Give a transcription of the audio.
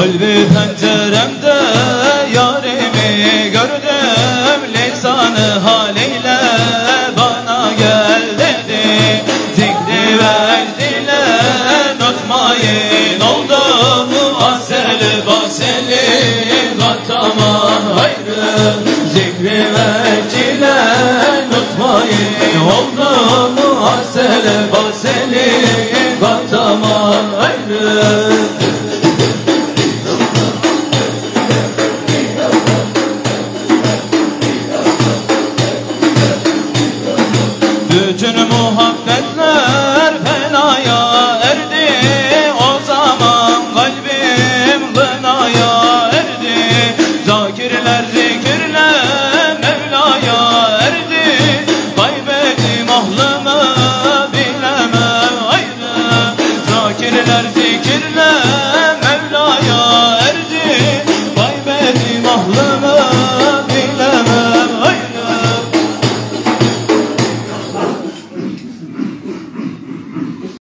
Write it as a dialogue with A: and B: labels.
A: Kalbi penceremde yarimi gördüm Lisanı haliyle bana gel dedi. Zikri verdiyle notmayın oldum Aseli baseli katama hayrı Zikri verdiyle notmayın oldum Aseli baseli katama hayrı Kaybettim ahlımı bilemem ayrı. Zakirler